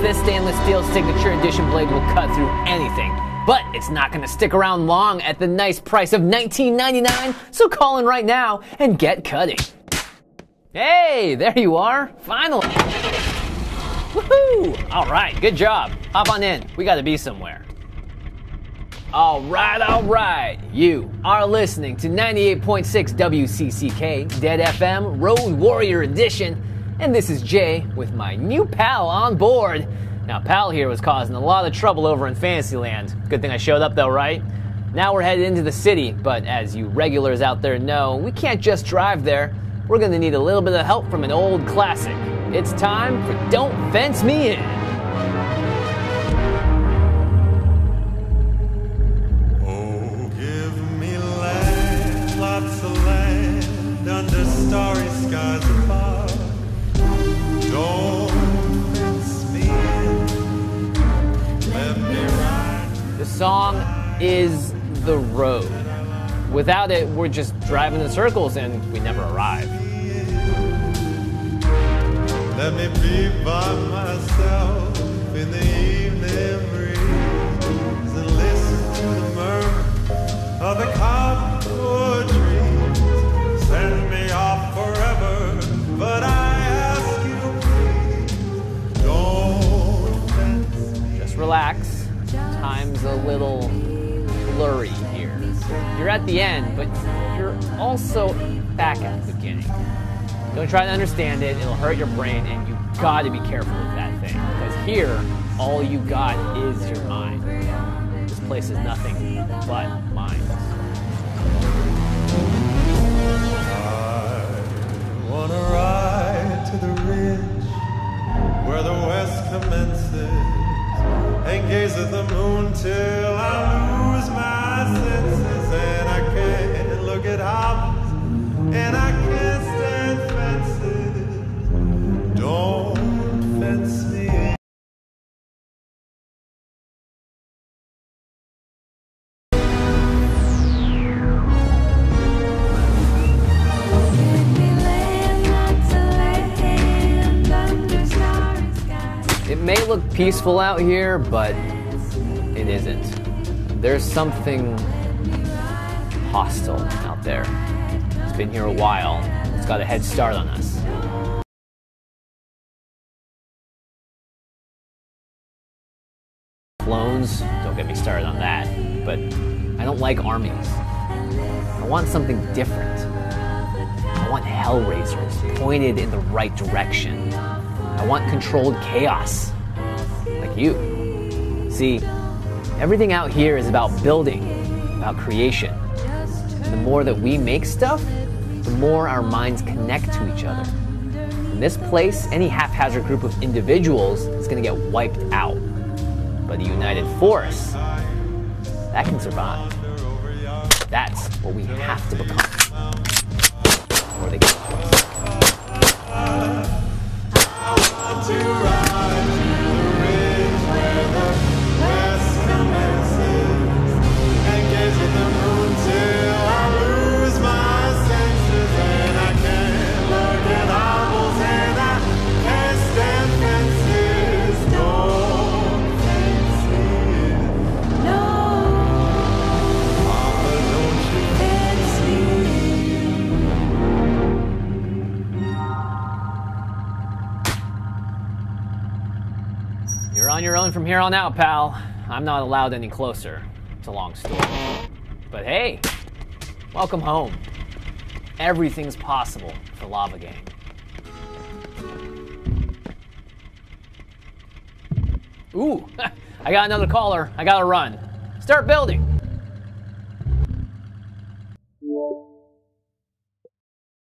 this stainless steel signature edition blade will cut through anything. But it's not going to stick around long at the nice price of $19.99, so call in right now and get cutting. Hey, there you are, finally. Woohoo! All right, good job. Hop on in. We got to be somewhere. All right, all right. You are listening to 98.6 WCCK, Dead FM, Road Warrior Edition, and this is Jay with my new pal on board. Now, pal here was causing a lot of trouble over in Fantasyland. Good thing I showed up though, right? Now we're headed into the city, but as you regulars out there know, we can't just drive there. We're gonna need a little bit of help from an old classic. It's time for Don't Fence Me In. Song is The Road. Without it, we're just driving in circles and we never arrive. Let me be by myself in the evening but you're also back at the beginning. Don't try to understand it, it'll hurt your brain, and you've gotta be careful with that thing. Because here, all you got is your mind. This place is nothing but mind. I wanna ride to the ridge where the west commences and gaze at the moon peaceful out here, but it isn't. There's something hostile out there. It's been here a while. It's got a head start on us. Clones, don't get me started on that. But I don't like armies. I want something different. I want Hellraisers pointed in the right direction. I want controlled chaos. You. See, everything out here is about building, about creation. And the more that we make stuff, the more our minds connect to each other. In this place, any haphazard group of individuals is going to get wiped out. But the united force, that can survive. That's what we have to become. Before they get us. From here on out, pal. I'm not allowed any closer. It's a long story. But hey, welcome home. Everything's possible for Lava Gang. Ooh, I got another caller. I gotta run. Start building.